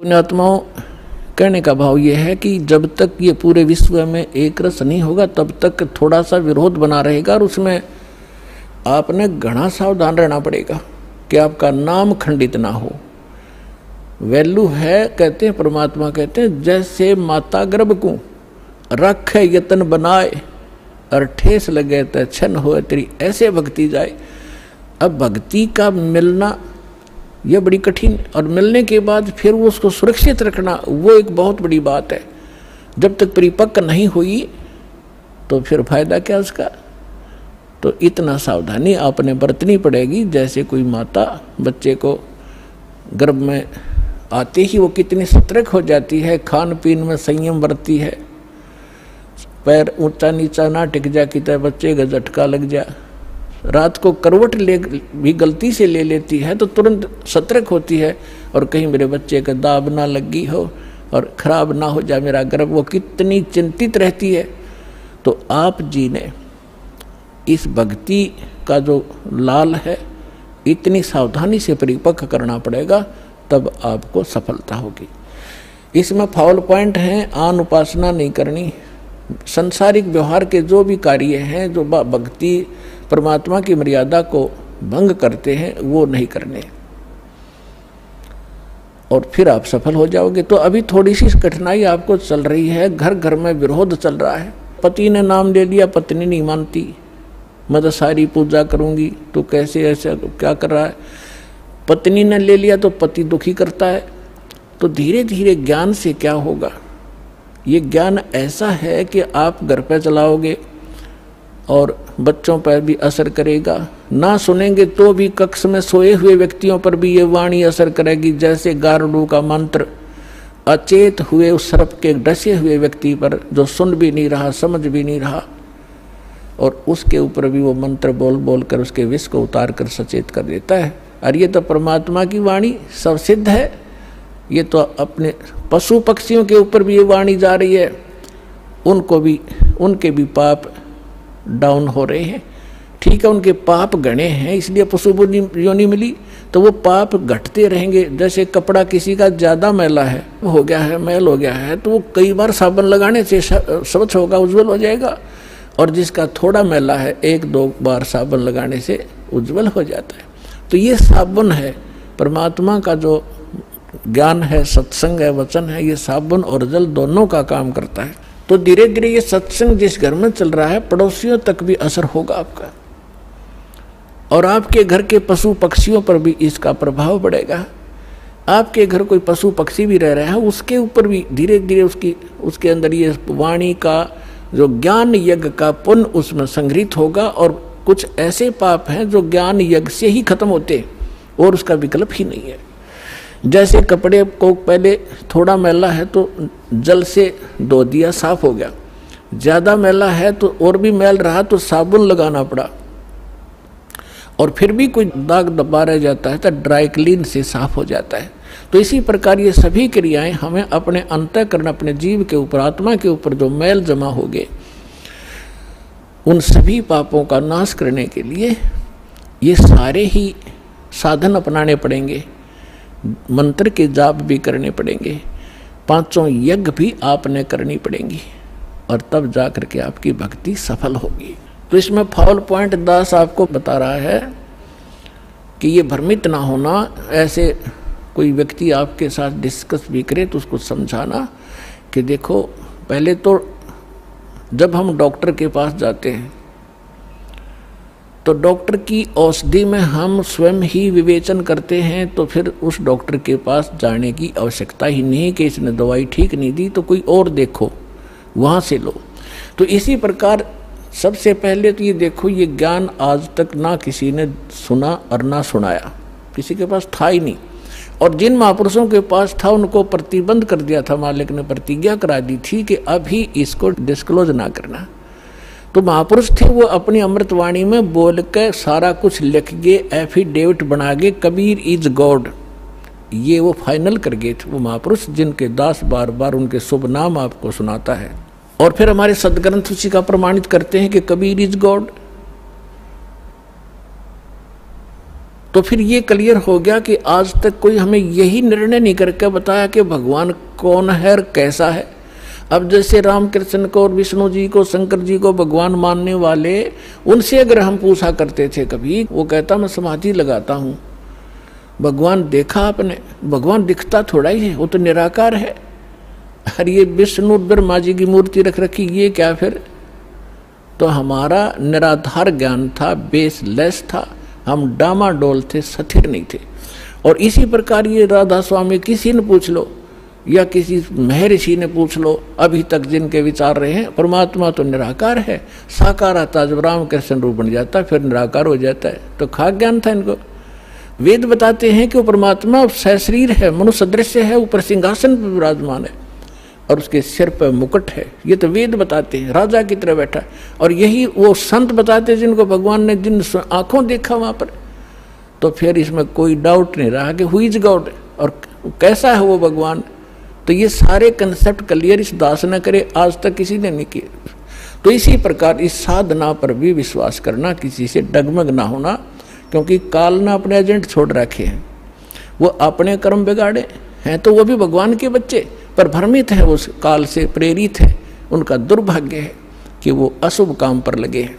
पुण्यात्माओं कहने का भाव यह है कि जब तक ये पूरे विश्व में एक रस नहीं होगा, तब तक थोड़ा सा विरोध बना रहेगा और उसमें आपने घना सावधान रहना पड़ेगा कि आपका नाम खंडित ना हो। वैल्यू है, कहते हैं, परमात्मा कहते हैं, जैसे माता गर्भ को रख यतन बनाए, और ठेस लगे तो छन हो तेरी ऐसे भक्ति जाए। अब भक्ति का मिलना यह बड़ी कठिन और मिलने के बाद फिर वो उसको सुरक्षित रखना, वो एक बहुत बड़ी बात है। जब तक परिपक्व नहीं हुई तो फिर फ़ायदा क्या उसका? तो इतना सावधानी आपने बरतनी पड़ेगी, जैसे कोई माता बच्चे को गर्भ में आते ही वो कितनी सतर्क हो जाती है खान पीन में संयम बरतती है। पैर ऊँचा नीचा ना टिक जा, कि बच्चे का झटका लग जा। रात को करवट ले, भी गलती से ले लेती है तो तुरंत सतर्क होती है और कहीं मेरे बच्चे का दाब ना लगी हो और खराब ना हो जाए मेरा गर्भ, वो कितनी चिंतित रहती है। तो आप जी ने इस भक्ति का जो लाल है, इतनी सावधानी से परिपक्व करना पड़ेगा, तब आपको सफलता होगी। इसमें फाउल पॉइंट हैं, आन उपासना नहीं करनी। संसारिक व्यवहार के जो भी कार्य हैं, जो भक्ति परमात्मा की मर्यादा को भंग करते हैं, वो नहीं करने। और फिर आप सफल हो जाओगे। तो अभी थोड़ी सी कठिनाई आपको चल रही है घर घर में विरोध चल रहा है। पति ने नाम ले लिया, पत्नी नहीं मानती। मैं तो सारी पूजा करूँगी तो कैसे ऐसा क्या कर रहा है? पत्नी ने ले लिया तो पति दुखी करता है। तो धीरे धीरे ज्ञान से क्या होगा? ये ज्ञान ऐसा है कि आप घर पर चलाओगे और बच्चों पर भी असर करेगा। ना सुनेंगे तो भी कक्ष में सोए हुए व्यक्तियों पर भी ये वाणी असर करेगी, जैसे गारुडू का मंत्र। अचेत हुए उस सर्प के डसे हुए व्यक्ति पर जो सुन भी नहीं रहा, समझ भी नहीं रहा, और उसके ऊपर भी वो मंत्र बोल बोल कर उसके विष को उतार कर सचेत कर देता है। और ये तो परमात्मा की वाणी सब सिद्ध है। ये तो अपने पशु पक्षियों के ऊपर भी ये वाणी जा रही है। उनको भी, उनके भी पाप डाउन हो रहे हैं। ठीक है, उनके पाप गणे हैं, इसलिए पशु योनि मिली तो वो पाप घटते रहेंगे। जैसे कपड़ा किसी का ज़्यादा मैला है हो गया है, मैल हो गया है तो वो कई बार साबुन लगाने से स्वच्छ होगा, उज्जवल हो जाएगा। और जिसका थोड़ा मैला है, एक दो बार साबुन लगाने से उज्जवल हो जाता है। तो ये साबुन है, परमात्मा का जो ज्ञान है, सत्संग है, वचन है, ये साबुन और जल दोनों का काम करता है। तो धीरे धीरे ये सत्संग जिस घर में चल रहा है, पड़ोसियों तक भी असर होगा आपका। और आपके घर के पशु पक्षियों पर भी इसका प्रभाव पड़ेगा। आपके घर कोई पशु पक्षी भी रह रहा है, उसके ऊपर भी धीरे धीरे उसकी, उसके अंदर ये वाणी का, जो ज्ञान यज्ञ का पुण्य उसमें संग्रहित होगा और कुछ ऐसे पाप हैं जो ज्ञान यज्ञ से ही खत्म होते और उसका विकल्प ही नहीं है। जैसे कपड़े को पहले थोड़ा मैला है तो जल से धो दिया, साफ़ हो गया। ज़्यादा मैला है तो और भी मैल रहा तो साबुन लगाना पड़ा। और फिर भी कोई दाग दबा रह जाता है तो ड्राई क्लीन से साफ़ हो जाता है। तो इसी प्रकार ये सभी क्रियाएँ हमें अपने अंतकरण, अपने जीव के ऊपर, आत्मा के ऊपर जो मैल जमा हो गए, उन सभी पापों का नाश करने के लिए ये सारे ही साधन अपनाने पड़ेंगे। मंत्र के जाप भी करने पड़ेंगे। पाँचों यज्ञ भी आपने करनी पड़ेंगी और तब जा करके आपकी भक्ति सफल होगी। तो इसमें फॉल पॉइंट दास आपको बता रहा है कि ये भ्रमित ना होना, ऐसे कोई व्यक्ति आपके साथ डिस्कस भी करे तो उसको समझाना कि देखो, पहले तो जब हम डॉक्टर के पास जाते हैं तो डॉक्टर की औषधि में हम स्वयं ही विवेचन करते हैं तो फिर उस डॉक्टर के पास जाने की आवश्यकता ही नहीं कि इसने दवाई ठीक नहीं दी तो कोई और देखो, वहाँ से लो। तो इसी प्रकार सबसे पहले तो ये देखो, ये ज्ञान आज तक ना किसी ने सुना और ना सुनाया। किसी के पास था ही नहीं। और जिन महापुरुषों के पास था, उनको प्रतिबंध कर दिया था, मालिक ने प्रतिज्ञा करा दी थी कि अभी इसको डिस्क्लोज ना करना। तो महापुरुष थे, वो अपनी अमृतवाणी में बोल के सारा कुछ लिख गए एफिडेविट बना गए, कबीर इज़ गॉड ये वो फाइनल कर गए थे, वो महापुरुष जिनके दास बार बार उनके शुभ नाम आपको सुनाता है। और फिर हमारे सदग्रंथ उसी का प्रमाणित करते हैं कि कबीर इज़ गॉड तो फिर ये क्लियर हो गया कि आज तक कोई हमें यही निर्णय नहीं करके बताया कि भगवान कौन है और कैसा है। अब जैसे रामकृष्ण को और विष्णु जी को, शंकर जी को भगवान मानने वाले, उनसे अगर हम पूछा करते थे कभी, वो कहता, मैं समाधि लगाता हूँ। भगवान देखा आपने? भगवान दिखता थोड़ा ही है, वो तो निराकार है। अरे, ये विष्णु ब्रह्मा जी की मूर्ति रख रखी, ये क्या फिर? तो हमारा निराधार ज्ञान था, बेसलेस था, हम डामाडोल थे, सथिर नहीं थे। और इसी प्रकार ये राधा स्वामी, किसी ने पूछ लो या किसी महर्षि ने पूछ लो, अभी तक जिनके विचार रहे हैं, परमात्मा तो निराकार है। साकार आता जब राम कृष्ण रूप बन जाता, फिर निराकार हो जाता है। तो खाक ज्ञान था इनको। वेद बताते हैं कि वो परमात्मा सशरीर है, मनुष्य दृश्य है, ऊपर सिंहासन पर विराजमान है और उसके सिर पर मुकुट है। ये तो वेद बताते हैं, राजा की तरह बैठा और यही वो संत बताते जिनको भगवान ने जिन आँखों देखा वहाँ पर। तो फिर इसमें कोई डाउट नहीं रहा कि हुई इज़ गॉड और कैसा है वो भगवान? तो ये सारे कंसेप्ट क्लियर इस दास न करे, आज तक किसी ने नहीं किए। तो इसी प्रकार इस साधना पर भी विश्वास करना, किसी से डगमग ना होना, क्योंकि काल ने अपने एजेंट छोड़ रखे हैं। वो अपने कर्म बिगाड़े हैं तो वो भी भगवान के बच्चे, पर भ्रमित है उस काल से प्रेरित है। उनका दुर्भाग्य है कि वो अशुभ काम पर लगे हैं।